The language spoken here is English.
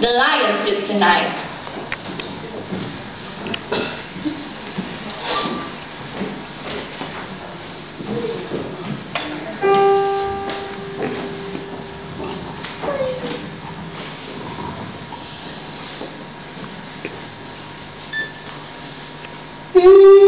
the lionfish tonight. Mm.